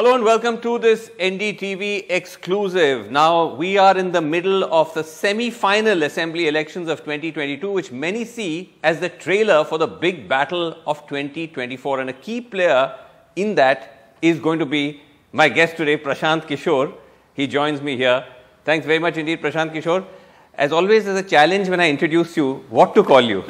Hello and welcome to this NDTV exclusive. Now, we are in the middle of the semi-final assembly elections of 2022, which many see as the trailer for the big battle of 2024. And a key player in that is going to be my guest today, Prashant Kishor. He joins me here. Thanks very much indeed, Prashant Kishor. As always, there's a challenge when I introduce you, what to call you.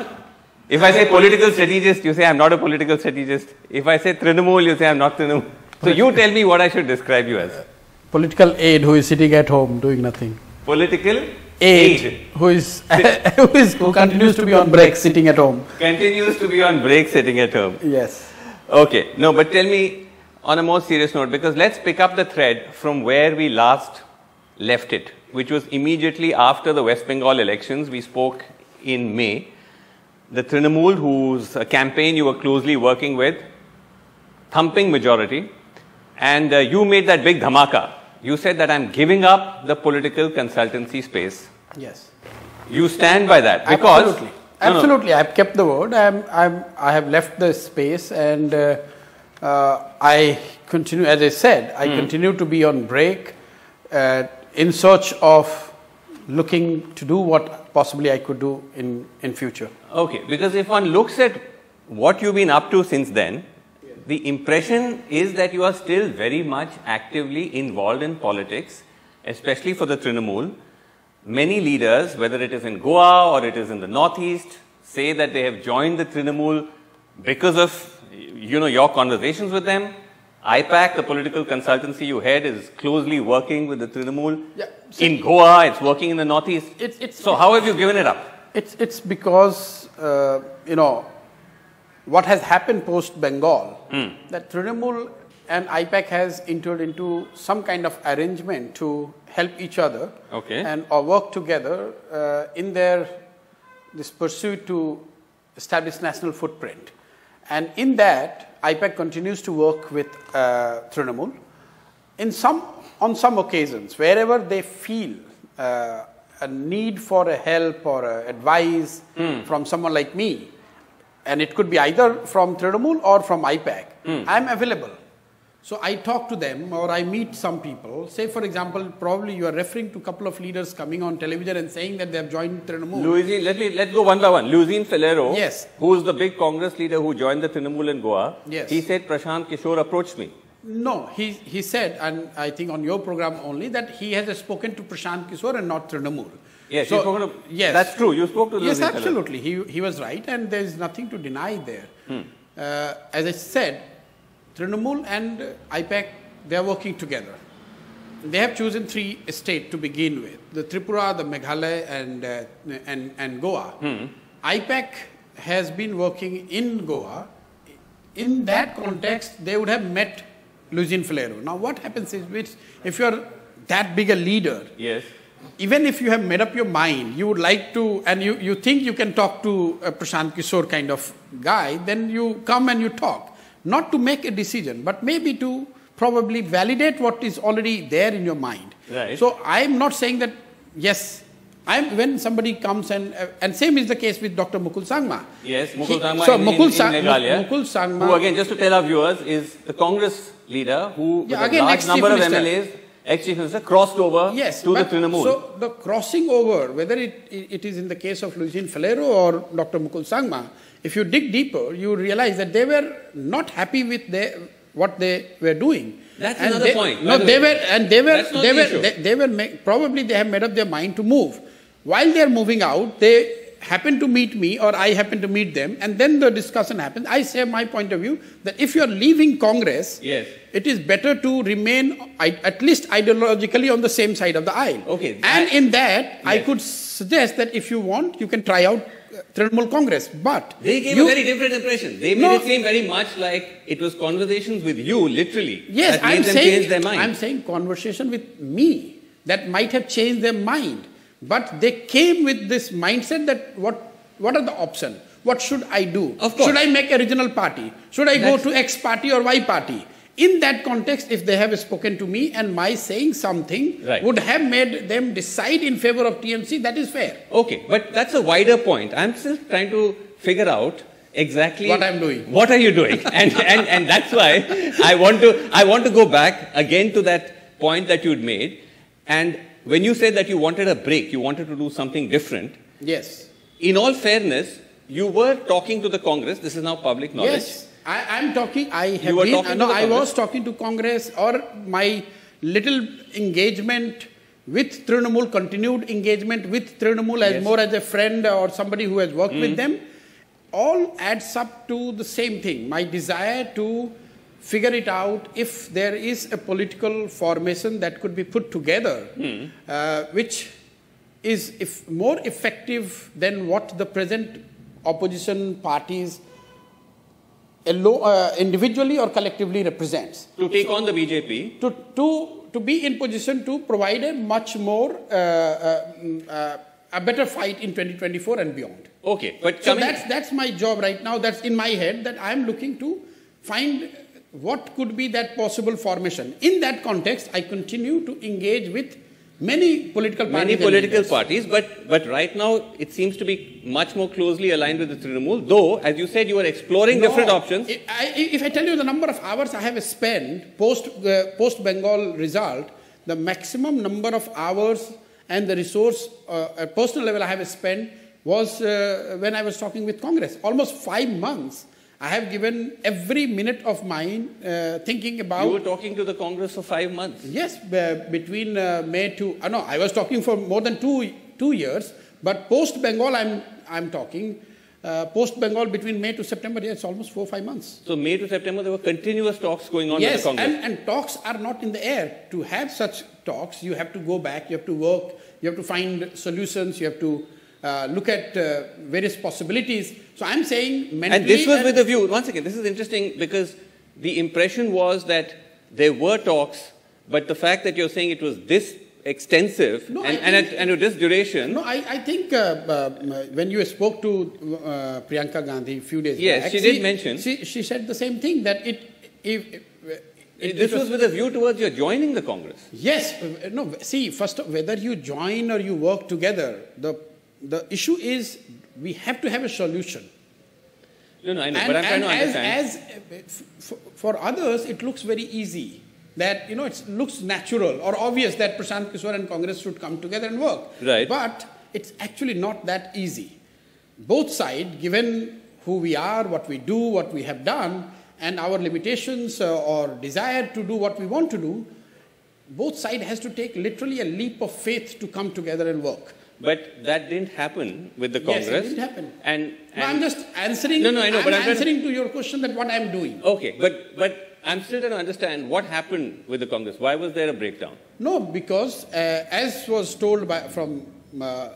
If I say political strategist, you say I'm not a political strategist. If I say Trinamool, you say I'm not Trinamool. So you tell me what I should describe you as. Political aide who is sitting at home doing nothing. Political Aide, aide. who is who is who continues to be on break sitting at home. Continues to be on break sitting at home. Yes. Okay. No, but tell me on a more serious note, because let's pick up the thread from where we last left it, which was immediately after the West Bengal elections. We spoke in May. The Trinamool, whose campaign you were closely working with, thumping majority, and uh, you made that big dhamaka. You said that I'm giving up the political consultancy space. Yes. You stand by that because Absolutely. No, no. Absolutely. I've kept the word. I'm, I'm, I have left the space and uh, uh, I continue, as I said. I continue to be on break uh, in search of looking to do what possibly I could do in, in future. Okay, because if one looks at what you've been up to since then, the impression is that you are still very much actively involved in politics, especially for the Trinamool. Many leaders, whether it is in Goa or it is in the Northeast, say that they have joined the Trinamool because of you know your conversations with them. IPAC, the political consultancy you head, is closely working with the Trinamool. Yeah, in Goa, it's working in the Northeast. It's- it's- so how have you given it up? It's, it's because, uh, you know, what has happened post Bengal, that Trinamool and IPAC has entered into some kind of arrangement to help each other Okay. and or work together uh, in their this pursuit to establish national footprint. And in that, IPAC continues to work with uh, Trinamool in some on some occasions wherever they feel uh, a need for a help or a advice from someone like me and it could be either from Trinamool or from IPAC hmm. I'm available so I talk to them or I meet some people say for example probably you are referring to a couple of leaders coming on television and saying that they have joined Trinamool Luizinho, let me let's go one by one. Luizinho Faleiro, Yes. who is the big Congress leader who joined the Trinamool in Goa. Yes. He said Prashant Kishor approached me. No, he, he said, and I think on your program only, that he has spoken to Prashant Kishor and not Trinamool. Yes, So, to, yes. That's true. You spoke to Yes, absolutely. He, he was right, and there is nothing to deny there. Hmm. Uh, as I said, Trinamool and IPAC, they are working together. They have chosen three states to begin with the Tripura, the Meghalaya, and, uh, and, and Goa. Hmm. IPAC has been working in Goa. In that context, they would have met Luizinho Faleiro. Now, what happens is, which, if you're that big a leader, Yes. Even if you have made up your mind, you would like to, and you, you think you can talk to a Prashant Kishor kind of guy, then you come and you talk. Not to make a decision, but maybe to probably validate what is already there in your mind. Right. So I'm not saying that, yes, I'm, when somebody comes and, uh, and same is the case with Dr. Mukul Sangma. Yes, He- Mukul Sangma so in, Mukul in, Sang- in Meghalaya, Mukul Sangma. who again, just to tell our viewers, is the Congress leader who, Yeah, with again, a large number of minister. MLAs, ex-chief crossed over Yes, to the Trinamool. So the crossing over, whether it, it is in the case of Luizinho Faleiro or Dr. Mukul Sangma, if you dig deeper, you realize that they were not happy with their, what they were doing. That's And another they- point, No, the they way. were, and they were, they the were, they, they were probably they have made up their mind to move. While they are moving out, they happen to meet me or I happen to meet them, and then the discussion happens. I say my point of view that if you are leaving Congress, Yes. it is better to remain at least ideologically on the same side of the aisle. Okay, And in that, I could suggest that if you want, you can try out uh, Trinamool Congress. But They gave you- a very different impression. They made No. it seem very much like it was conversations with you, literally. yes, that made I'm them saying change their mind. I'm saying conversation with me that might have changed their mind, but they came with this mindset that what what are the options? What should I do? Of course. Should I make a regional party? Should I go to X party or Y party? In that context, if they have spoken to me and my saying something Right. would have made them decide in favor of TMC, that is fair. Okay, but that's a wider point. I'm still trying to figure out exactly What I'm doing. What are you doing? and, and, and that's why I want, to, I want to go back again to that point that you'd made. And when you said that you wanted a break, you wanted to do something different, Yes. in all fairness, you were talking to the Congress. This is now public knowledge. Yes, I, I'm talking. I have were been. talking to no, I was talking to Congress, or my little engagement with Trinamool, continued engagement with Trinamool as Yes. more as a friend or somebody who has worked with mm. them, all adds up to the same thing. My desire to figure it out if there is a political formation that could be put together, uh, which is if more effective than what the present opposition parties uh, individually or collectively represents. To take on the BJP, To, to, to be in position to provide a much more, uh, uh, mm, uh, a better fight in 2024 and beyond. okay. But So that's, that's my job right now. That's in my head that I'm looking to find what could be that possible formation. In that context, I continue to engage with many political parties. many political parties, but, but right now it seems to be much more closely aligned with the Trinamool, though, as you said, you were exploring different options. If I, if I tell you the number of hours I have spent post uh, post Bengal result, the maximum number of hours and the resource uh, at personal level I have spent was uh, when I was talking with Congress. Almost five months. I have given every minute of mine uh, thinking about. You were talking to the Congress for five months. Yes, between uh, May to uh, no, I was talking for more than two two years. But post Bengal, I'm I'm talking. Uh, post Bengal between May to September, yeah, it's almost four or five months. So May to September, there were continuous talks going on yes, with the Congress. and, and talks are not in the air. To have such talks, you have to go back, you have to work, you have to find solutions, you have to uh, look at uh, various possibilities. So I'm saying mentally. And this was with a view, once again, this is interesting because the impression was that there were talks, but the fact that you're saying it was this extensive No, and, I and, at, and at this duration, No, I, I think uh, uh, when you spoke to uh, Priyanka Gandhi a few days Yes, back, she did mention- She, she said the same thing that it. If, if, it- this it was with a view towards your joining the Congress. Yes, no. See, first, whether you join or you work together, the the issue is we have to have a solution. No, no, I know, And, but I'm trying to as, understand. as for others, it looks very easy. That you know, it looks natural or obvious that Prashant Kishor and Congress should come together and work. Right. But it's actually not that easy. Both sides, given who we are, what we do, what we have done, and our limitations uh, or desire to do what we want to do, both sides has to take literally a leap of faith to come together and work. But that didn't happen with the Congress. Yes, it didn't happen. And, No, I'm just answering. No, no, I know, I'm but I'm trying to- answering to your question that what I'm doing. okay, but but I'm still trying to understand what happened with the Congress. Why was there a breakdown? No, because uh, as was told by from uh,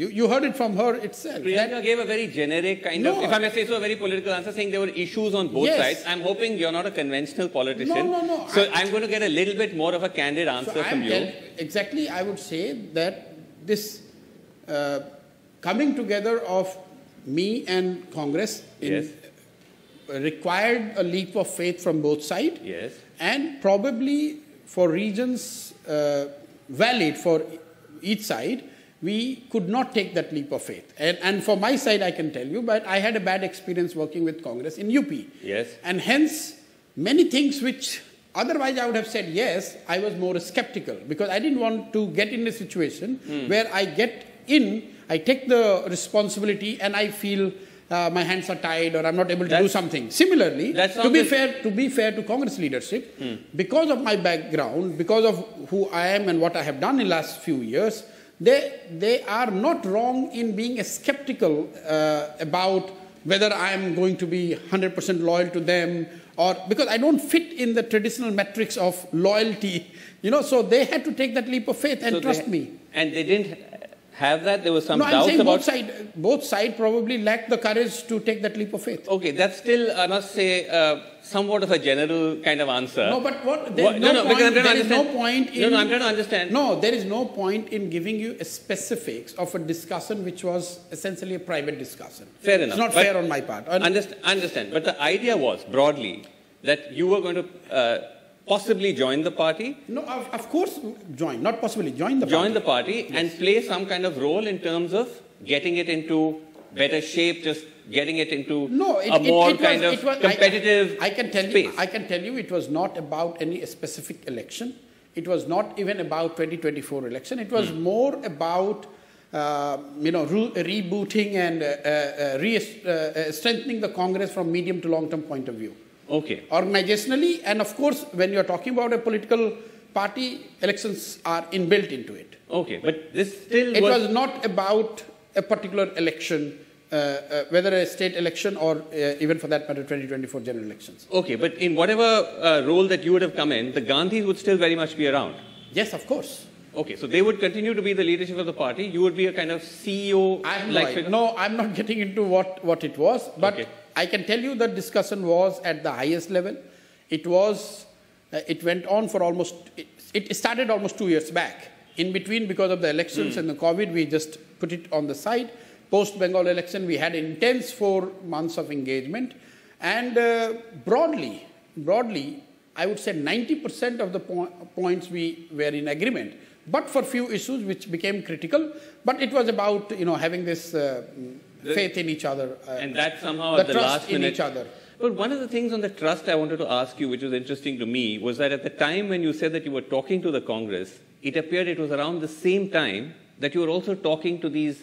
you, you heard it from her itself. Priyanka gave a very generic kind of, No. if I may say so, a very political answer, saying there were issues on both Yes. sides. I'm hoping you're not a conventional politician. No, no, no. So I- I'm going to get a little bit more of a candid so answer I'm from you. exactly, I would say that this uh, coming together of me and Congress in, Yes. required a leap of faith from both sides. Yes. and probably for reasons uh, valid for each side, we could not take that leap of faith. And, and for my side, I can tell you, but I had a bad experience working with Congress in UP. Yes. And hence, many things which otherwise I would have said yes, I was more skeptical because I didn't want to get in a situation Hmm. where I get in, I take the responsibility, and I feel. Uh, my hands are tied, or I'm not able to do something. Similarly, to be fair, to be fair to Congress leadership, because of my background, because of who I am and what I have done in the last few years, they they are not wrong in being skeptical uh, about whether I am going to be 100% loyal to them or because I don't fit in the traditional metrics of loyalty, you know. So they had to take that leap of faith and So trust they- me. And they didn't have that? There was some No, I'm doubts saying about both side both side probably lacked the courage to take that leap of faith. Okay, that's still, I must say, uh, somewhat of a general kind of answer. No, but what? There What- is no, no, no, point, there is no point in. No, no, I'm trying to understand. No, there is no point in giving you a specifics of a discussion which was essentially a private discussion. Fair enough. It's not fair on my part. I Understand, understand. But the idea was, broadly, that you were going to uh, possibly join the party, no, of, of course, join. Not possibly join the join party. Join the party, and play some kind of role in terms of getting it into better shape, just getting it into no, it, a more it, it kind was, of was, competitive I, I can tell space. you, I can tell you, it was not about any specific election. It was not even about 2024 election. It was Hmm. more about uh, you know re- rebooting and uh, uh, re- uh, uh, strengthening the Congress from medium to long-term point of view. Okay. Organizationally, and of course, when you're talking about a political party, elections are inbuilt into it. Okay, but this still It was, was not about a particular election, uh, uh, whether a state election or uh, even for that matter 2024 general elections. okay, but in whatever uh, role that you would have come in, the Gandhis would still very much be around. Yes, of course. Okay, so they would continue to be the leadership of the party. You would be a kind of CEO I have no, like figure. no, I'm not getting into what, what it was, but Okay. I can tell you the discussion was at the highest level. It was, uh, it went on for almost, it, it started almost two years back. In between, because of the elections Hmm. and the COVID, we just put it on the side. Post Bengal election, we had intense four months of engagement. And uh, broadly, broadly, I would say 90% of the po- points we were in agreement, but for few issues which became critical. But it was about you know having this uh, faith in each other. Uh, And that somehow the at the trust last in minute. each other. But one of the things on the trust I wanted to ask you, which was interesting to me, was that at the time when you said that you were talking to the Congress, it appeared it was around the same time that you were also talking to these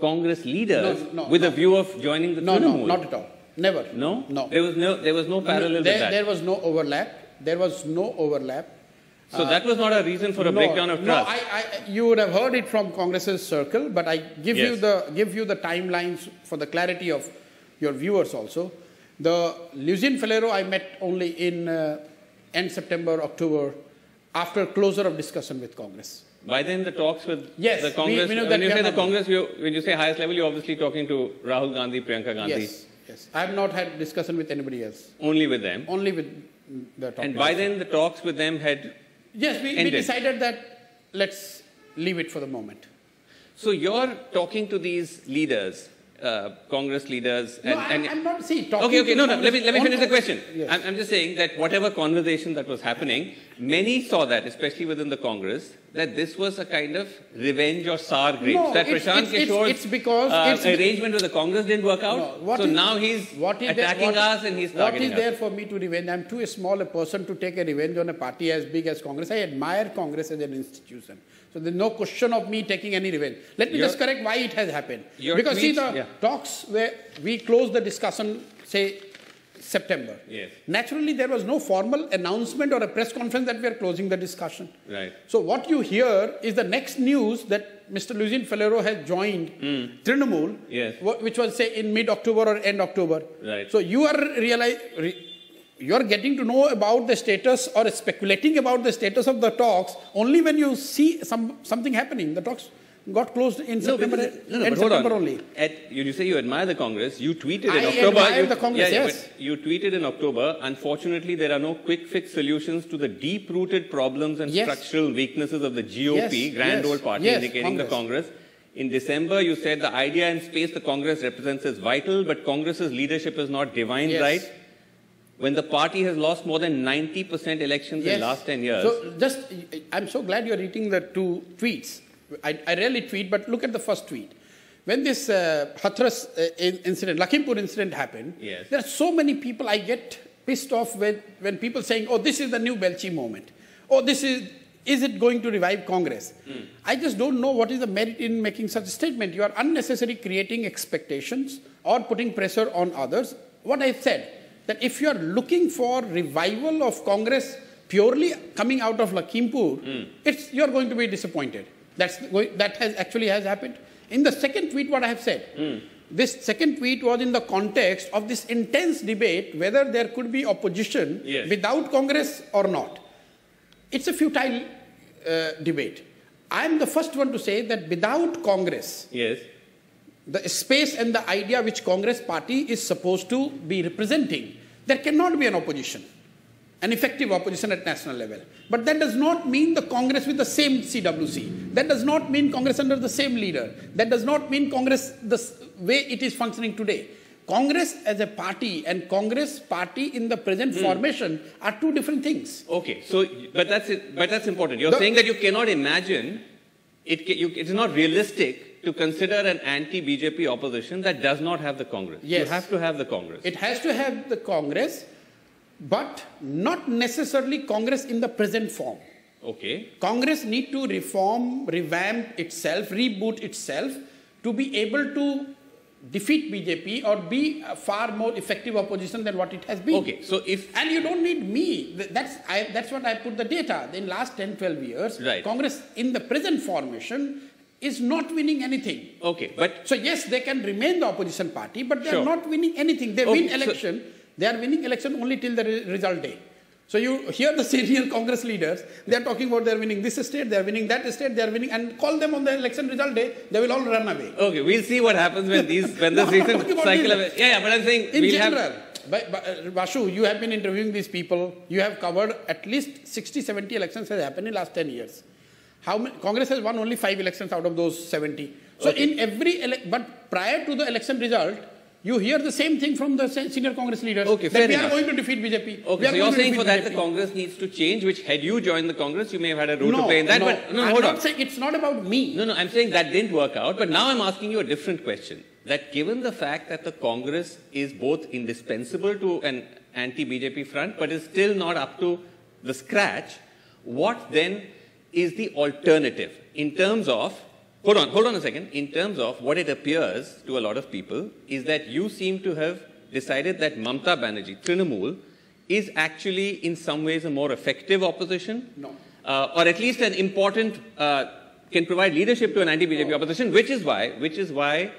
Congress leaders No, no, with no. a view of joining the No, no, not at all. Never. No? No. There was no, there was no parallel there, there was no overlap. There was no overlap. So that was not a reason for a no, breakdown of no, trust. I, I, you would have heard it from Congress's circle, but I give you the give you the timelines for the clarity of your viewers also. The Luizinho Faleiro I met only in uh, end September, October, after closure of discussion with Congress. By then, the talks with Yes, the we- Congress. we know when you say the Congress, you, when you say highest level, you're obviously talking to Rahul Gandhi, Priyanka Gandhi, Yes, yes. I have not had discussion with anybody else. only with them. Only with the top. And by then, the talks with them had. Yes, we, we decided that let's leave it for the moment. So you're talking to these leaders, uh, Congress leaders, and. no, I, and I'm not see talking. Okay, okay, no, no. Congress Let me let me finish the question. Yes. I'm, I'm just saying that whatever conversation that was happening, many saw that, especially within the Congress, that this was a kind of revenge or sour grapes. No, that it's- Prashant it's- Kishor's it's because uh, it's- arrangement with the Congress didn't work out. No, what so is- now he's what is there- attacking what- us and he's What is us. there for me to revenge? I'm too small a person to take a revenge on a party as big as Congress. I admire Congress as an institution. So there's no question of me taking any revenge. Let me Your- just correct why it has happened. Because see the yeah. talks where we closed the discussion, say September. Yes. Naturally, there was no formal announcement or a press conference that we are closing the discussion. Right. So what you hear is the next news that Mr. Luizinho Faleiro has joined hmm. Trinamool, Yes. which was say in mid-October or end October. Right. So you are realize, re, you are getting to know about the status or speculating about the status of the talks only when you see some something happening. The talks got closed in No, September, no, no, but September on. only. At, you, you say you admire the Congress. You tweeted in I October. admire you, the Congress, yeah, yes. you tweeted in October. Unfortunately, there are no quick fix solutions to the deep-rooted problems and Yes. structural weaknesses of the GOP, Yes, grand yes, old party, indicating the Congress. Congress. In December, you said the idea and space the Congress represents is vital, but Congress's leadership is not divine right. When the party has lost more than 90% elections in the last 10 years. So just, I'm so glad you're reading the two tweets. I, I rarely tweet, but look at the first tweet. When this uh, Hathras uh, incident, Lakhimpur incident happened, Yes. there are so many people I get pissed off when, when people saying, oh, this is the new Belchi moment. Oh, this is, is it going to revive Congress? I just don't know what is the merit in making such a statement. You are unnecessarily creating expectations or putting pressure on others. What I said, that if you are looking for revival of Congress purely coming out of Lakhimpur, it's, you're going to be disappointed. That's that has actually has happened. In the second tweet, what I have said, this second tweet was in the context of this intense debate whether there could be opposition Yes. without Congress or not. It's a futile uh, debate. I am the first one to say that without Congress, yes. The space and the idea which Congress party is supposed to be representing, there cannot be an opposition, an effective opposition at national level. But that does not mean the Congress with the same CWC. That does not mean Congress under the same leader. That does not mean Congress the way it is functioning today. Congress as a party and Congress party in the present hmm. formation are two different things. Okay, so but that's it, but that's important. You're The- saying that you cannot imagine it. You, it is not realistic to consider an anti-BJP opposition that does not have the Congress. Yes. You have to have the Congress. It has to have the Congress, but not necessarily Congress in the present form. Okay. Congress need to reform, revamp itself, reboot itself to be able to defeat BJP or be a far more effective opposition than what it has been. Okay. So if And you don't need me. That's, I, that's what I put the data. In last 10, 12 years, Right. Congress in the present formation is not winning anything. okay, but So yes, they can remain the opposition party, but they Sure. are not winning anything. They Okay, win so- election. they are winning election only till the re- result day. So you hear the senior Congress leaders, they are talking about they are winning this state, they are winning that state, they are winning, and call them on the election result day, they will all run away. okay, we'll see what happens when these when No, this I'm recent cycle. Of, yeah, yeah, but I'm saying In we'll general, have. but, but, uh, Vasu, you have been interviewing these people, you have covered at least 60, 70 elections has happened in the last 10 years. How many, Congress has won only five elections out of those 70. So Okay. in every, ele- but prior to the election result, you hear the same thing from the senior Congress leaders. Okay, that fair we enough. are going to defeat BJP. Okay, so you're saying for that the Congress needs to change, which had you joined the Congress, you may have had a role no, to play in that. no, but no, I'm hold not on. saying it's not about me. No, no, I'm saying that didn't work out. But now I'm asking you a different question. That given the fact that the Congress is both indispensable to an anti-BJP front, but is still not up to the scratch, what then is the alternative in terms of Hold on, hold on a second. In terms of what it appears to a lot of people is that you seem to have decided that Mamta Banerjee, Trinamool, is actually in some ways a more effective opposition. No. Uh, or at least an important, uh, can provide leadership to an anti-BJP opposition, which is why, which is why,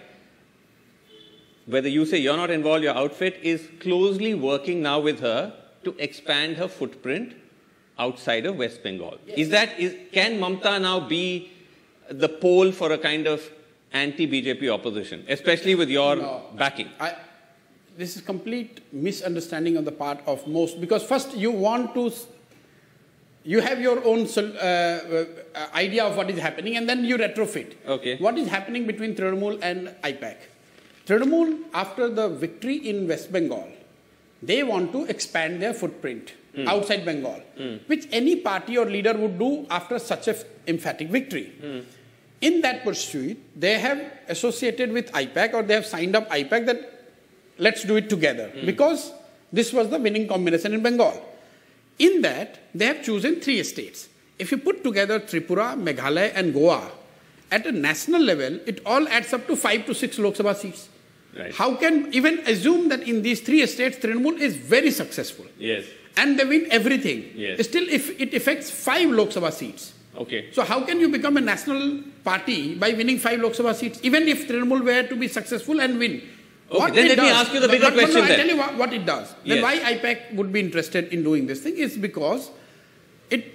whether you say you're not involved, your outfit is closely working now with her to expand her footprint outside of West Bengal. Is that, is, can Mamta now be the pole for a kind of anti-BJP opposition, especially with your No. backing? I, this is complete misunderstanding on the part of most because first you want to you have your own uh, uh, idea of what is happening and then you retrofit Okay. what is happening between Trinamool and IPAC Trinamool after the victory in West Bengal they want to expand their footprint Hmm. outside Bengal hmm. which any party or leader would do after such a f- emphatic victory hmm. in that pursuit, they have associated with IPAC or they have signed up IPAC that let's do it together because this was the winning combination in Bengal. In that, they have chosen three states. If you put together Tripura, Meghalaya, and Goa, at a national level, it all adds up to five to six Lok Sabha seats. Right. How can even assume that in these three states, Trinamool is very successful Yes. And they win everything? Yes. Still, if it affects five Lok Sabha seats, Okay. so how can you become a national party by winning five Lok Sabha seats, even if Trinamool were to be successful and win? Okay, then it let me ask you the bigger but, question No, then. I tell you what, what it does. Then Yes. why IPAC would be interested in doing this thing is because it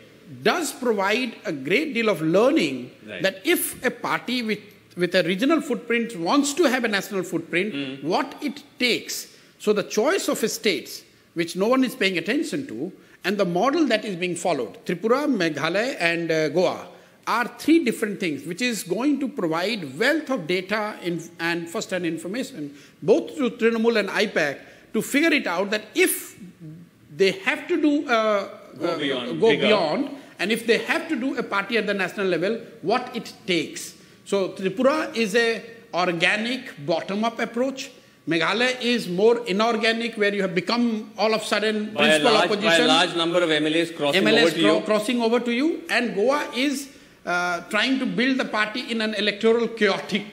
does provide a great deal of learning Right. that if a party with, with a regional footprint wants to have a national footprint, Hmm. what it takes. So the choice of states, which no one is paying attention to, and the model that is being followed, Tripura, Meghalaya, and uh, Goa, are three different things, which is going to provide wealth of data in, and first-hand information, both to Trinamool and IPAC, to figure it out that if they have to do uh, Go uh, beyond, go beyond, and if they have to do a party at the national level, what it takes. So Tripura is a organic bottom-up approach. Meghalaya is more inorganic, where you have become all of a sudden By a, principal opposition. by a large number of MLAs crossing over to cro- you. crossing over to you, and Goa is uh, trying to build the party in an electoral chaotic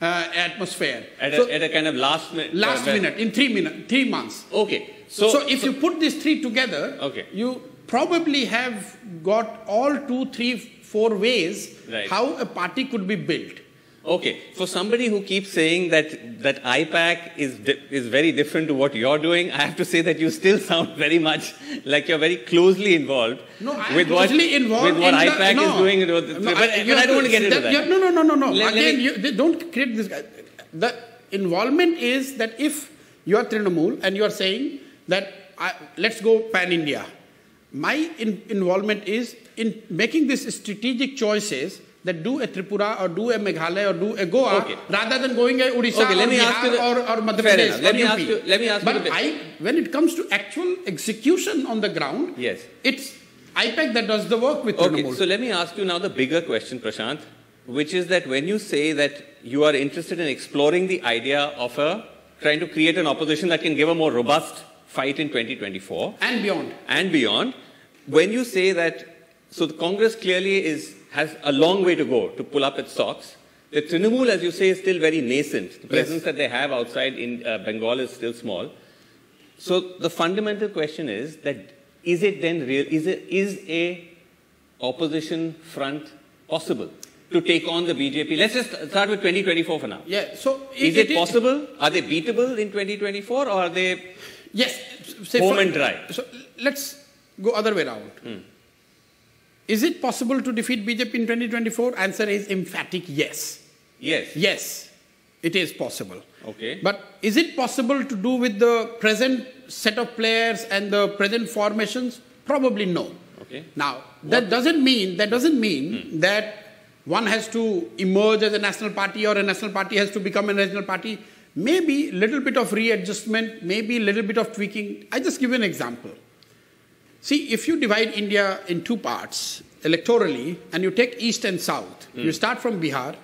uh, atmosphere. At a, at a kind of last minute. last minute, in three minutes, three months. Okay. So, So, if you put these three together, Okay. you probably have got all two, three, four ways Right. how a party could be built. Okay, for somebody who keeps saying that that IPAC is di- is very different to what you're doing, I have to say that you still sound very much like you're very closely involved No, I'm with what involved with what in the- IPAC no. is doing. No, but, I- but I don't want to get into that- that. No, no, no, no, no. Let- let Again, me- you, they don't create this. Uh, the involvement is that if you are Trinamool and you are saying that I, let's go pan India, my in, involvement is in making these strategic choices that do a Tripura or do a Meghalaya or do a Goa Okay. rather than going a Odisha Okay, let or me Bihar ask you the- or, or Madhya Pradesh. Let or me UP. ask you- let me ask you but I, when it comes to actual execution on the ground, Yes. it's IPAC that does the work with Okay, Trinamool. so let me ask you now the bigger question, Prashant. which is that when you say that you are interested in exploring the idea of a trying to create an opposition that can give a more robust fight in 2024 and beyond. and beyond, when you say that, so the Congress clearly is has a long way to go to pull up its socks. The Trinamool, as you say, is still very nascent. The presence that they have outside in uh, Bengal is still small. So the fundamental question is that is it then real? Is it is a opposition front possible to take on the BJP? Let's just start with 2024 for now. Yeah. So Is it possible? Are they beatable in 2024 or are they Yes. Say Home for- and dry. So let's go other way around. Is it possible to defeat BJP in 2024? Answer is emphatic yes. yes? Yes, it is possible. Okay. But is it possible to do with the present set of players and the present formations? Probably no. Okay. Now, that doesn't mean that doesn't mean that one has to emerge as a national party or a national party has to become a national party. Maybe a little bit of readjustment, maybe a little bit of tweaking. I just give you an example. See, if you divide India in two parts electorally and you take east and south, you start from Bihar,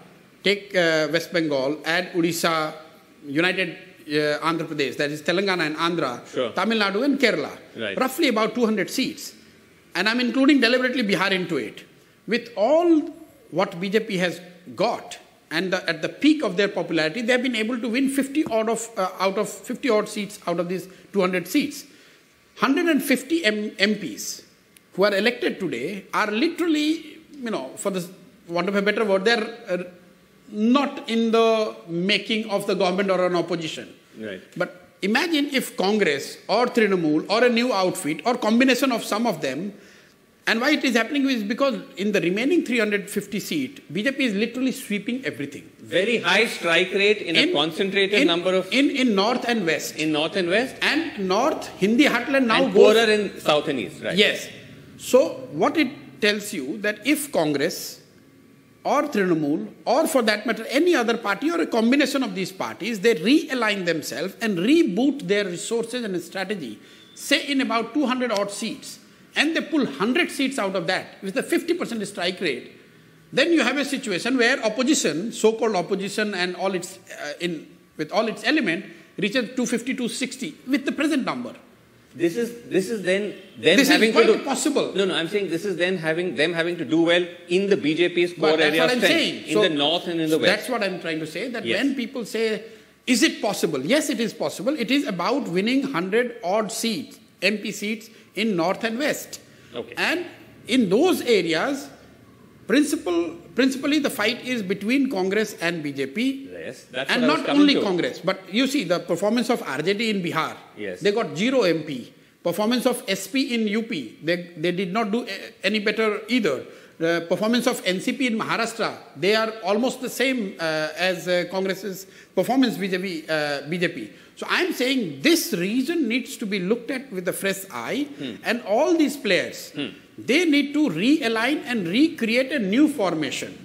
take uh, West Bengal, add Odisha, United uh, Andhra Pradesh, that is Telangana and Andhra, Sure. Tamil Nadu and Kerala, Right. roughly about 200 seats. And I'm including deliberately Bihar into it. With all what BJP has got, and the, at the peak of their popularity, they have been able to win 50 odd of, uh, out of 50 odd seats out of these 200 seats. 150 M- MPs who are elected today are literally, you know, for the want of a better word, they're uh, not in the making of the government or an opposition. Right. But imagine if Congress or Trinamool or a new outfit or combination of some of them, and why it is happening is because in the remaining 350 seat, BJP is literally sweeping everything. Very high strike rate in, a concentrated in- number of in in north and west in north and west and north Hindi heartland now and goes poorer in south and east, right? Yes. So what it tells you that if Congress or Trinamool or for that matter any other party or a combination of these parties, they realign themselves and reboot their resources and strategy, say in about 200 odd seats, and they pull 100 seats out of that with a 50% strike rate, then you have a situation where opposition, so-called opposition and all its, uh, in, with all its element, reaches 250, 260 with the present number. This is this is then them This is having quite to do possible. No, no, I'm saying this is then having them having to do well in the BJP's core But that's area what I'm strength, saying. in So- the north and in the so west. That's what I'm trying to say. That Yes. when people say, "Is it possible?" Yes, it is possible. It is about winning hundred odd seats, MP seats in north and west. Okay. And in those areas, principal, principally the fight is between Congress and BJP. Yes, that's and what I was not only to. Congress, but you see the performance of RJD in Bihar. Yes. They got zero MP. Performance of SP in UP, they, they did not do any better either. The performance of NCP in Maharashtra, they are almost the same uh, as uh, Congress's performance vis-a-vis uh, BJP. So I'm saying this region needs to be looked at with a fresh eye, Hmm. and all these players, they need to realign and recreate a new formation.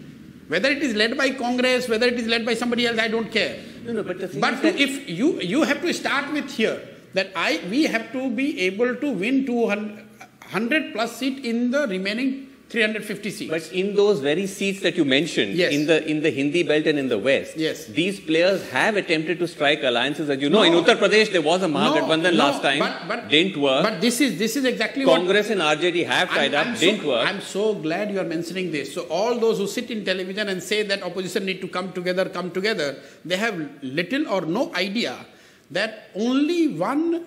Whether it is led by Congress, whether it is led by somebody else, I don't care. No, no, but But to, if you you have to start with here that I we have to be able to win 200 plus seat in the remaining 350 seats. But in those very seats that you mentioned, Yes. in the in the Hindi belt and in the West, Yes. these players have attempted to strike alliances. As you know, in Uttar Pradesh there was a No, Mahagathbandhan no, last time, but, but, didn't work. But this is this is exactly Congress and RJD have tied I'm, up, I'm didn't so, work. I'm so glad you are mentioning this. So all those who sit in television and say that opposition need to come together, come together, they have little or no idea that only one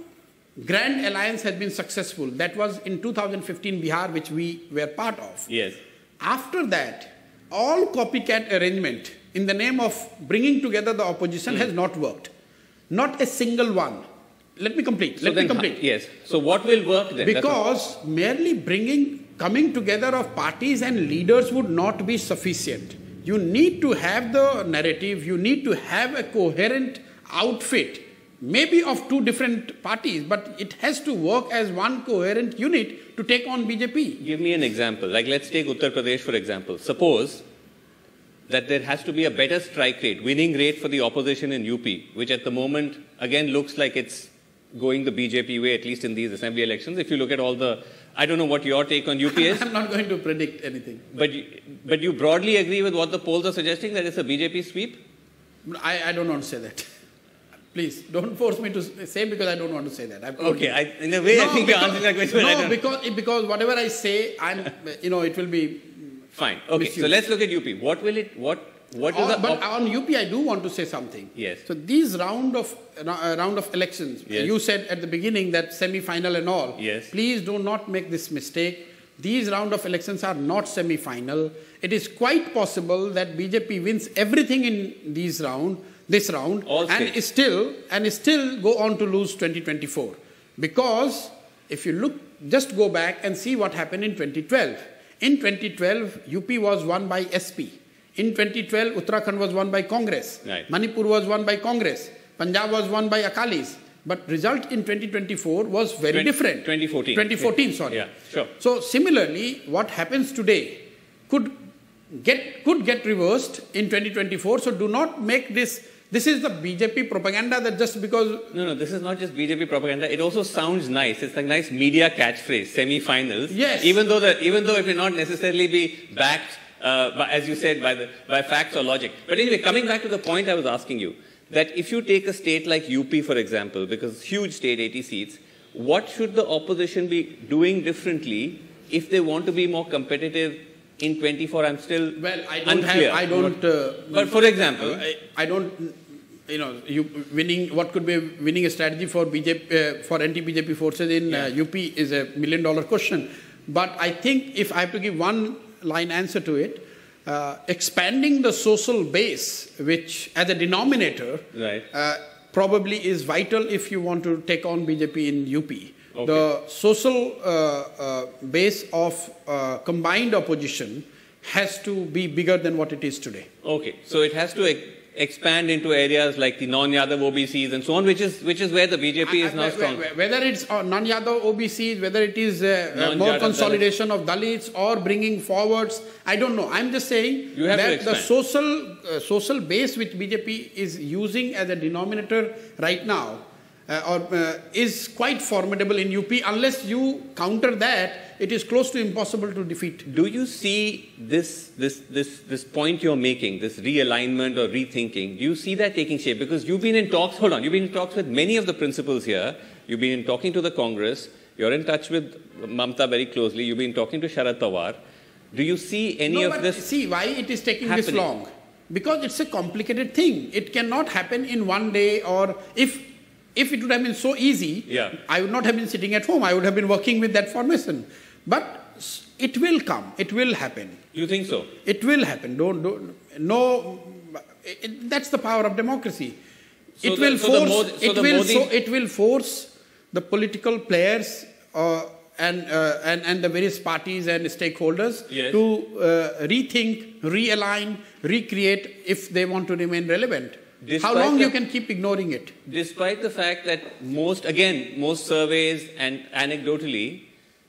grand alliance has been successful. That was in 2015 Bihar, which we were part of. yes. After that, all copycat arrangement in the name of bringing together the opposition Hmm. has not worked. Not a single one. Let me complete. So Let me complete. yes. So what will work then? Because merely bringing, coming together of parties and leaders would not be sufficient. You need to have the narrative, you need to have a coherent outfit, maybe of two different parties, but it has to work as one coherent unit to take on BJP. Give me an example. Like let's take Uttar Pradesh for example. Suppose that there has to be a better strike rate, winning rate for the opposition in UP, which at the moment again looks like it's going the BJP way, at least in these assembly elections. If you look at all the, I don't know what your take on UP is. I'm not going to predict anything. But you, but you broadly agree with what the polls are suggesting that it's a BJP sweep? I, I don't want to say that. Please don't force me to say because I don't want to say that. I've Okay. I, in a way, no, I think because, you're answering that question. I No, because because whatever I say, I'm you know it will be. Fine. Okay, so let's look at UP. What will it? What? What is the? but on UP, I do want to say something. Yes. So these round of uh, round of elections, Yes. you said at the beginning that semi-final and all. Yes. Please do not make this mistake. These round of elections are not semi-final. It is quite possible that BJP wins everything in these round, this round, All and states. still and still go on to lose 2024. Because if you look, just go back and see what happened in 2012. In 2012, UP was won by SP. In 2012, Uttarakhand was won by Congress. Right. Manipur was won by Congress. Punjab was won by Akalis. But result in 2024 was very Twen- different. 2014. 2014, sorry. Yeah, sure. So similarly, what happens today could get could get reversed in 2024. So do not make this. This is the BJP propaganda that just because no, no, this is not just BJP propaganda. It also sounds nice. It's like nice media catchphrase, semi-finals. Yes. Even though the, even though it may not necessarily be backed, uh, by, as you said, by the by facts or logic. But anyway, coming back to the point I was asking you, that if you take a state like UP, for example, because huge state, 80 seats, what should the opposition be doing differently if they want to be more competitive in 24? I'm still well, I don't unclear. have. I don't. Uh, But for example, I, I don't. You know, you winning. What could be winning a strategy for BJP uh, for anti-BJP forces in uh, UP is a million-dollar question. But I think if I have to give one line answer to it, uh, expanding the social base, which as a denominator, Right. uh, probably is vital if you want to take on BJP in UP. Okay. The social uh, uh, base of uh, combined opposition has to be bigger than what it is today. Okay, so it has to e- expand into areas like the non-Yadav OBCs and so on, which is which is where the BJP is now strong. Whether it's uh, non-Yadav OBCs, whether it is uh, uh, more consolidation of Dalits or bringing forwards, I don't know. I'm just saying You have that the social uh, social base which BJP is using as a denominator right now or uh, is quite formidable in UP. Unless you counter that, it is close to impossible to defeat. Do you see this this this this point you're making, this realignment or rethinking? Do you see that taking shape? Because you've been in talks. Hold on, you've been in talks with many of the principals here. You've been in talking to the Congress. You're in touch with Mamta very closely. You've been talking to Sharad Pawar. Do you see any no, of this? See why it is taking this long? Because it's a complicated thing. It cannot happen in one day, or if if it would have been so easy, Yeah. I would not have been sitting at home. I would have been working with that formation. But it will come. It will happen. You think so? It will happen. Don't don't no. It, that's the power of democracy. So it the- will so force. Modi- so it the will Modi- so it will force the political players uh, and, uh, and and the various parties and stakeholders Yes. to uh, rethink, realign, recreate if they want to remain relevant. How long the- you can keep ignoring it? Despite the fact that most, again, most surveys and anecdotally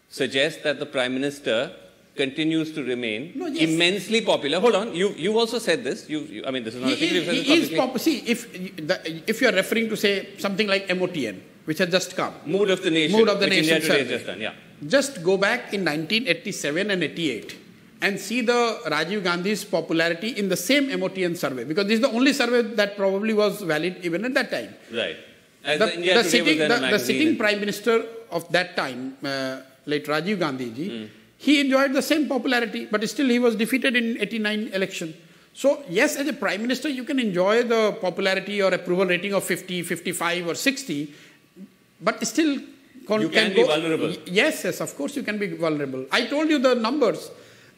suggest that the Prime Minister continues to remain No, yes. immensely popular. Hold on, you, you also said this. You, you, I mean, this is not a secret. he, he is See, if the, if you are referring to say something like MOTN, which has just come, Mood of the nation. Mood of the nation India today has survey. just done, yeah. Just go back in 1987 and 88 and see the Rajiv Gandhi's popularity in the same MOTN survey because this is the only survey that probably was valid even at that time. Right. As The, the, the sitting, the, the sitting prime minister of that time, uh, late Rajiv Gandhi ji, Hmm. he enjoyed the same popularity, but still he was defeated in 89 election. So yes, as a prime minister, you can enjoy the popularity or approval rating of 50, 55 or 60, but still You can be vulnerable. Y- Yes, yes, of course you can be vulnerable. I told you the numbers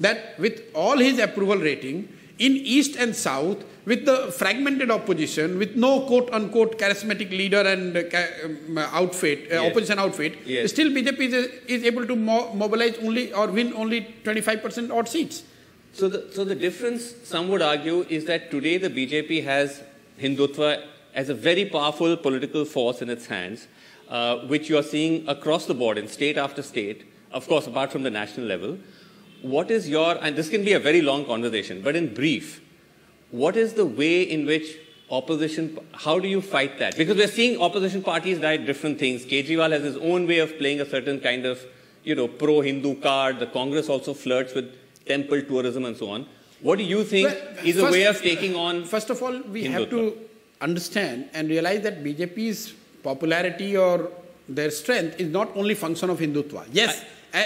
that with all his approval rating in east and south, with the fragmented opposition, with no quote unquote charismatic leader and uh, um, outfit, uh, Yes. opposition outfit, Yes. still BJP is, is able to mo- mobilize only or win only 25% odd seats. So the, so the difference, some would argue, is that today the BJP has Hindutva as a very powerful political force in its hands, uh, which you are seeing across the board in state after state, of course, apart from the national level. What is your, and this can be a very long conversation, but in brief, what is the way in which opposition, how do you fight that? Because we're seeing opposition parties write different things. Kejriwal has his own way of playing a certain kind of, you know, pro-Hindu card. The Congress also flirts with temple tourism and so on. What do you think Well, is a first- way of taking on? First of all, we have to understand and realize that BJP's popularity or their strength is not only function of Hindutva. Yes, uh,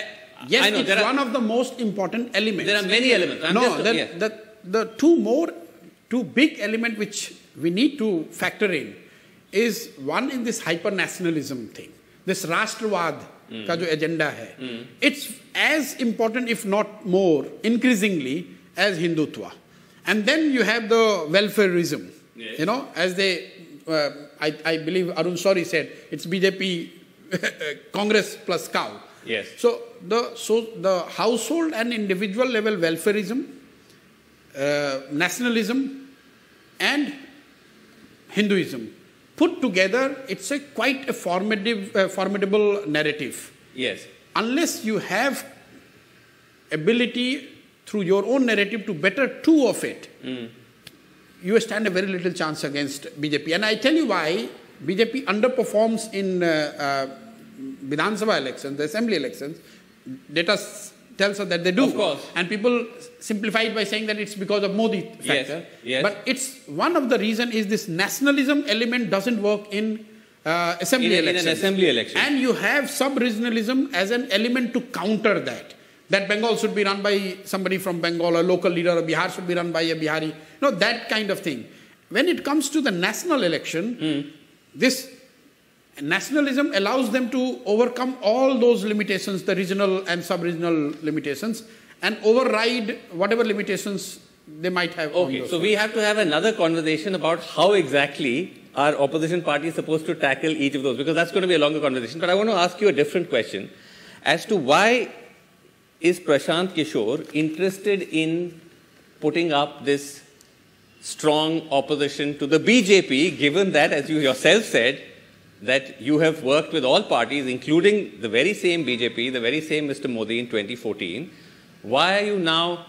Yes, I know, it's one are, of the most important elements. There are many elements. I'm no, just, the, yeah. the, the two more, two big element which we need to factor in is one in this hyper-nationalism thing, this Rashtravad mm. agenda जो agenda है it's as important if not more increasingly as Hindutva and then you you know, as they, uh, no as I believe Arun Shourie said it's BJP, Congress plus cow. Yes. So the so the household and individual level welfareism, uh, nationalism, and Hinduism put together, it's a quite a formidable, uh, formidable narrative. Yes. Unless you have ability through your own narrative to better two of it, you stand a very little chance against BJP. And I tell you why BJP underperforms in uh, uh, Vidhan Sabha elections, the assembly elections. Data tells us that they do. Of course. And people simplify it by saying that it's because of Modi factor. yes. yes. But it's one of the reason is this nationalism element doesn't work in uh, assembly In a- in an assembly election. And you have sub-regionalism as an element to counter that. That Bengal should be run by somebody from Bengal, a local leader of Bihar should be run by a Bihari. You know, that kind of thing. When it comes to the national election, Hmm. this nationalism allows them to overcome all those limitations, the regional and sub-regional limitations, and override whatever limitations they might have. Okay, so we have to have another conversation about how exactly our opposition party is supposed to tackle each of those, because that's going to be a longer conversation. But I want to ask you a different question as to why is Prashant Kishor interested in putting up this strong opposition to the BJP, given that, as you yourself said, that you have worked with all parties, including the very same BJP, the very same Mr. Modi in 2014. Why are you now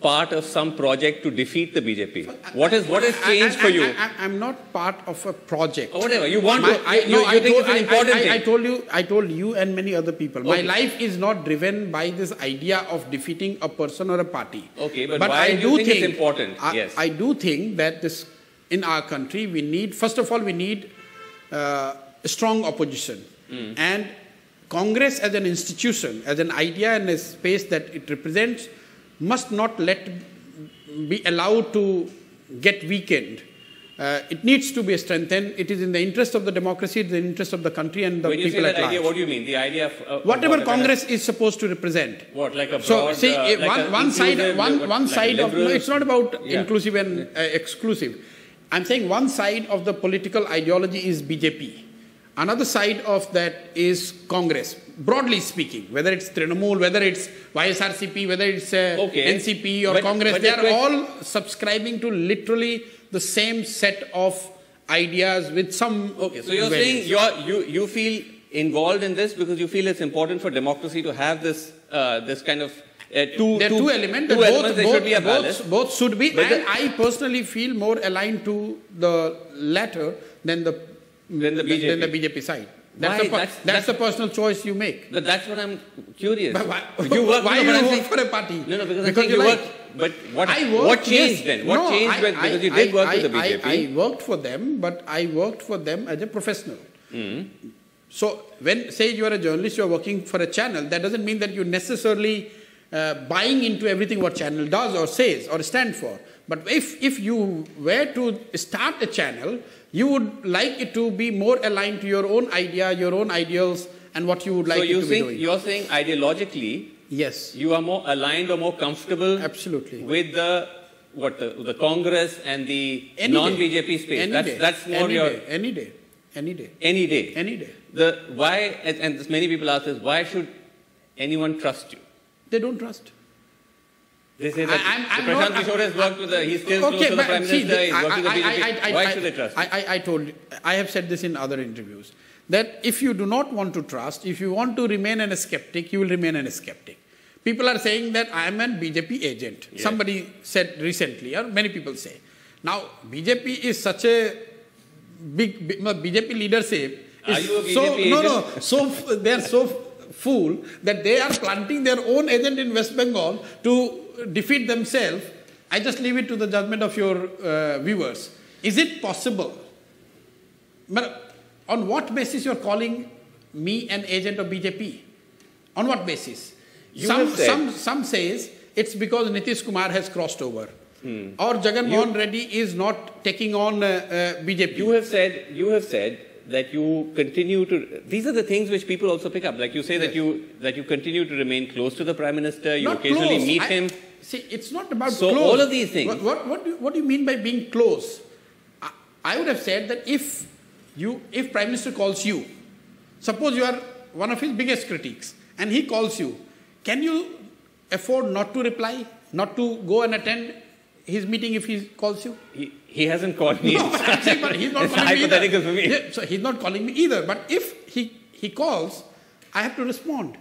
part of some project to defeat the BJP? What has what has changed I, for you? I, am not part of a project. Or whatever you want My- to. I, you, no, you I think told, it's an important I, I, I told you, I told you and many other people. My life is not driven by this idea of defeating a person or a party. Okay, but why I do you think it's important? I, Yes. I do think that this, in our country, we need. First of all, we need uh, strong opposition, Hmm. and Congress as an institution, as an idea and a space that it represents, must not let be allowed to get weakened. Uh, it needs to be strengthened. It is in the interest of the democracy, in the interest of the country and the When people at idea, large. what do you mean? The idea of uh, Whatever what, Congress is supposed to represent. what like a So see, uh, like one, one side, one, one like side of no, it's not about Yeah. inclusive and uh, exclusive. I'm saying one side of the political ideology is BJP. Another side of that is Congress, broadly speaking, whether it's Trinamool, whether it's YSRCP, whether it's uh, Okay. NCP or But- Congress, but they are all subscribing to literally the same set of ideas with some. Okay, so you're variance. saying you're, you you feel involved in this because you feel it's important for democracy to have this uh, this kind of uh, two There are two elements. two that elements. both, should be both, both should be. But and the- I personally feel more aligned to the latter than the Than the than the BJP. BJP side. That's, Why? the, That's- that's, that's- the personal choice you make. But that's what I'm curious. But why you work, why no, you work for a party? No, no, because, Because I think you you like- work. But what I worked, what changed yes. then? What No, changed I- when, I- because you I- did work I, with the BJP? I, worked for them, but I worked for them as a professional. So when say you are a journalist, you are working for a channel. That doesn't mean that you necessarily uh, buying into everything what channel does or says or stand for. But if if you were to start a channel, you would like it to be more aligned to your own idea, your own ideals, and what you would like so it you to be think doing. you're saying ideologically Yes, you are more aligned or more comfortable absolutely. with the what the, the Congress and the non-BJP space. Any that's day. that's more any your day. any day, any day, any day. any day. The why and, and many people ask this: Why should anyone trust you? They don't trust. They say that I- I'm- I'm Prashant not- Kishor has worked with the he's still close to the Prime see, Minister. He's I- working with the I- I- BJP. I- why I- should they trust? I. I, I told, I have said this in other interviews, that if you do not want to trust, if you want to remain an skeptic, you will remain an skeptic. People are saying that I am an BJP agent. Yes. Somebody said recently, or many people say. Now, BJP is such a big, big BJP leadership. Are you a BJP so, agent? No, no. So they are so fool that they are planting their own agent in West Bengal to defeat themselves. I just leave it to the judgment of your uh, viewers. Is it possible? But on what basis you are calling me an agent of BJP? On what basis? You some, said- some, some says it's because Nitish Kumar has crossed over. Hmm. Or Jagan Mohan Reddy is not taking on uh, uh, BJP. You have said you have said that you continue to. These are the things which people also pick up. Like you say that you that you continue to remain close to the prime minister. You Not occasionally close. meet I- him. See, it's not about So close. all of these things- What, what, what, do, you- what do you mean by being close? I, I would have said that if you, if Prime Minister calls you, suppose you are one of his biggest critics, and he calls you, can you afford not to reply, not to go and attend his meeting if he calls you? He, he hasn't called me. No, I'm saying, but he's not it's calling me either. for me. Yeah, so he's not calling me either. But if he, he calls, I have to respond.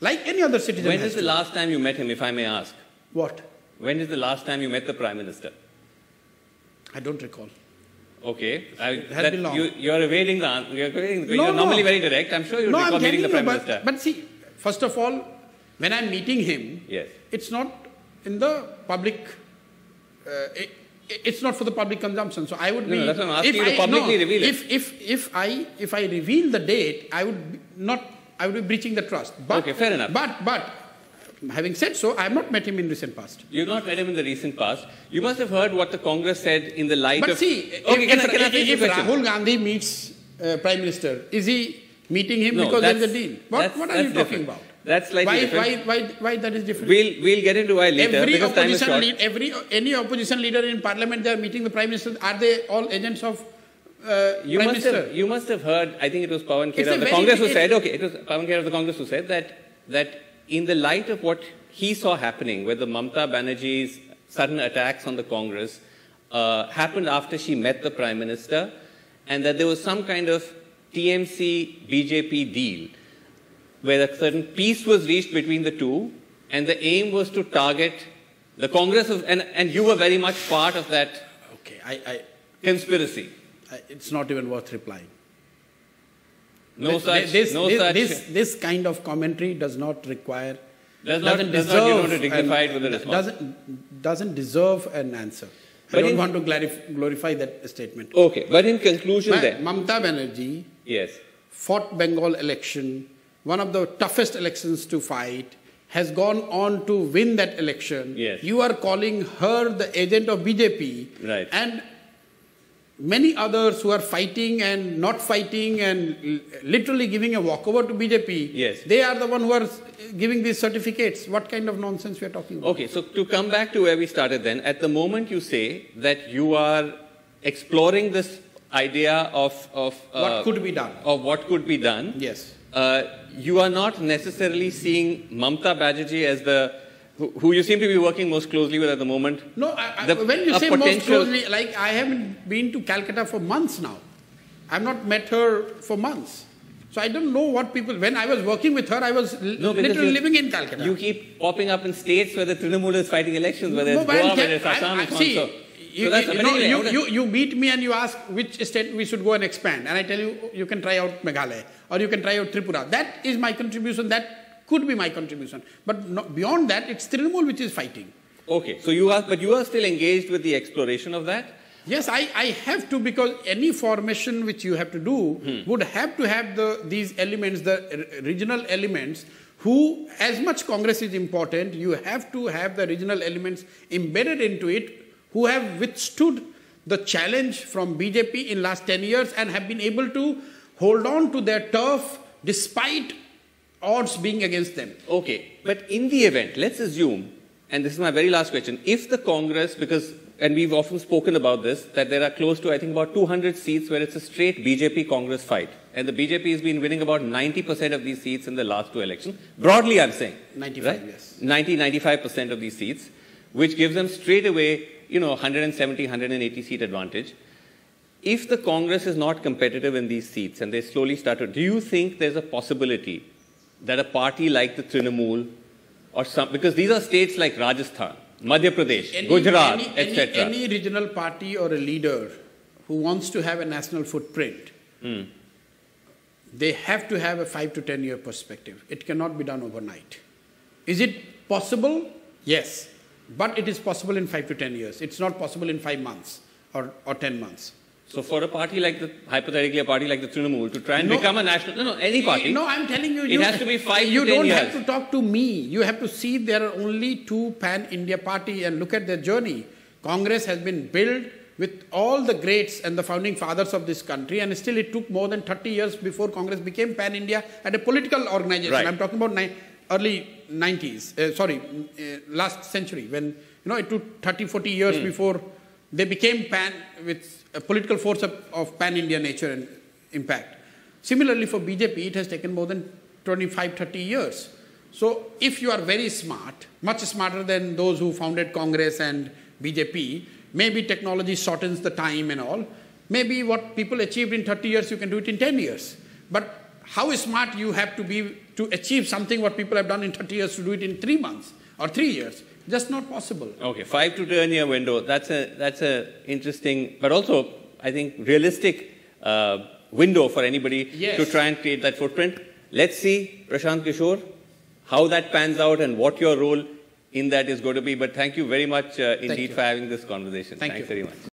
Like any other citizen. When is the to. last time you met him, if I may ask? What? When is the last time you met the prime minister? I don't recall. Okay, I, has been long. You, you're evading the answer. You're, evading, No, you're no. normally very direct. I'm sure you no, recall I'm meeting the you, prime but, minister. but see, first of all, when I'm meeting him, yes. it's not in the public. Uh, it, it's not for the public consumption. So I would No, be. no, that's what I'm asking if you to I- publicly no, reveal it. If if if I if I reveal the date, I would be not. I would be breaching the trust. But, Okay, fair enough. But but having said so, I have not met him in recent past. You've not met him in the recent past. You must have heard what the Congress said in the light But of. see, okay, if, can, if, I, can I if? Rahul Gandhi meets uh, Prime Minister, is he meeting him No, because there is a deal? What, what are you talking different. about? That's slightly why, different. Why, why, why that is different? We'll, we'll get into why later every because time is opposition lead, every any opposition leader in parliament, they are meeting the prime minister. Are they all agents of uh, You prime must, minister? have, you must have heard, I think it was Pawan Khera of the Congress who said, okay, it was Pawan Khera of the Congress who said that, that in the light of what he saw happening, where the Mamta Banerjee's sudden attacks on the Congress uh, happened after she met the Prime Minister, and that there was some kind of TMC BJP deal where a certain peace was reached between the two, and the aim was to target the Congress, of, and, and you were very much part of that Okay, I, I, conspiracy. I, it's not even worth replying. No This- such, this, no this, such. This, this kind of commentary does not require. Does not- doesn't does not, you know, deserve an- it with a response. Doesn't, doesn't deserve an answer. But I don't in- want to clarif- glorify that statement. Okay, but in conclusion Ma- then, Mamta Banerjee yes, fought Bengal election, one of the toughest elections to fight, has gone on to win that election. Yes. You are calling her the agent of BJP. Right. And many others who are fighting and not fighting and literally giving a walkover to BJP. Yes. They are the one who are giving these certificates. What kind of nonsense we are talking about? Okay, so to come back to where we started then, at the moment you say that you are exploring this idea of, of uh, What could be done? of what could be done. Yes. Uh, you are not necessarily seeing Mamta Banerjee as the who, who you seem to be working most closely with at the moment. No, I, I, The- when you say most closely, like I haven't been to Calcutta for months now. I've not met her for months. So I don't know what people, when I was working with her, I was No, literally living in Calcutta. You keep popping up in states where the Trinamool is fighting elections, whether No, it's Goa, whether it's Assam, and so see, So, you, so that's you, know, you, you, you meet me and you ask which state we should go and expand, and I tell you, you can try out Meghalaya, or you can try out Tripura. That is my contribution, that could be my contribution. But no, beyond that, it's Trinamool which is fighting. Okay, so you are, but you are still engaged with the exploration of that? Yes, I, I have to because any formation which you have to do hmm. would have to have the these elements, the regional elements. Who, as much Congress is important, you have to have the regional elements embedded into it, who have withstood the challenge from BJP in last ten years and have been able to hold on to their turf despite odds being against them. Okay, but in the event, let's assume, and this is my very last question, if the Congress, because, and we've often spoken about this, that there are close to, I think, about 200 seats where it's a straight BJP Congress fight, and the BJP has been winning about 90% of these seats in the last two elections. Broadly, I'm saying. 95, yes. 90, 95% of these seats, which gives them straight away, you know, 170, 180 seat advantage. If the Congress is not competitive in these seats and they slowly start to, do you think there's a possibility that a party like the Trinamool or some, because these are states like Rajasthan, Madhya Pradesh, any, Gujarat, any, etc. any regional party or a leader who wants to have a national footprint, Hmm. they have to have a five to ten year perspective. It cannot be done overnight. Is it possible? Yes. But it is possible in five to ten years. It's not possible in five months or, or ten months. So for a party like the, hypothetically a party like the Trinamool to try and No. become a national, no, no, any party. No, I'm telling you. It you has to be five You 10 don't years. have to talk to me. You have to see there are only two pan-India party and look at their journey. Congress has been built with all the greats and the founding fathers of this country, and still it took more than 30 years before Congress became pan-India at a political organization. Right. I'm talking about ni- early 90s. Uh, sorry, uh, last century when you know it took 30, 40 years Hmm. before they became pan with a political force of, of pan-India nature and impact. Similarly, for BJP, it has taken more than 25, 30 years. So, if you are very smart, much smarter than those who founded Congress and BJP, maybe technology shortens the time and all. Maybe what people achieved in 30 years, you can do it in 10 years. But how smart you have to be to achieve something what people have done in 30 years to do it in three months or three years? Just not possible. Okay, five to ten year window. That's a that's a interesting, but also I think realistic uh, window for anybody Yes. to try and create that footprint. Let's see, Prashant Kishor, how that pans out and what your role in that is going to be. But thank you very much uh, indeed for having this conversation. Thank Thanks you. very much.